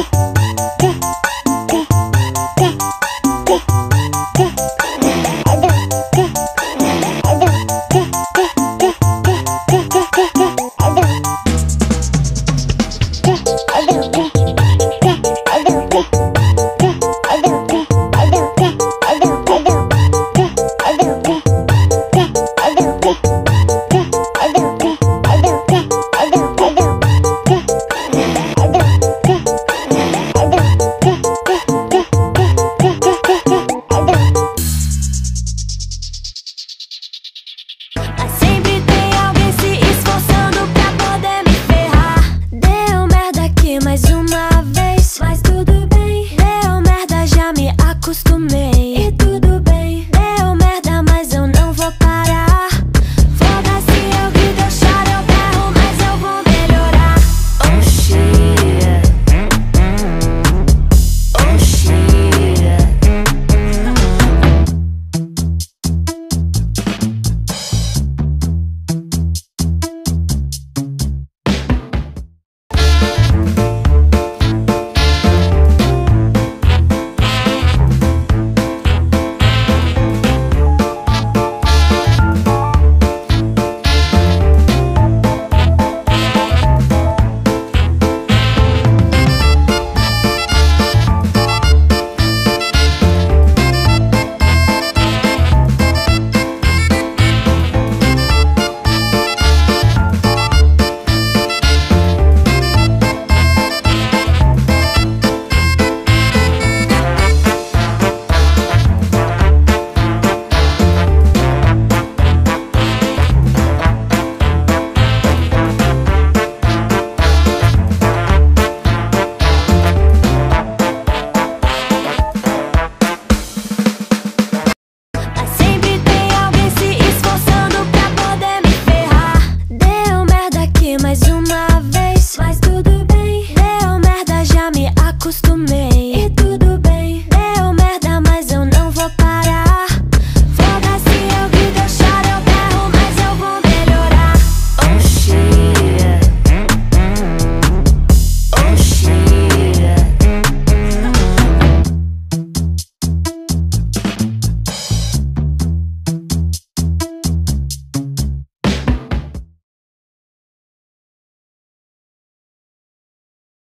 I don't care. tem.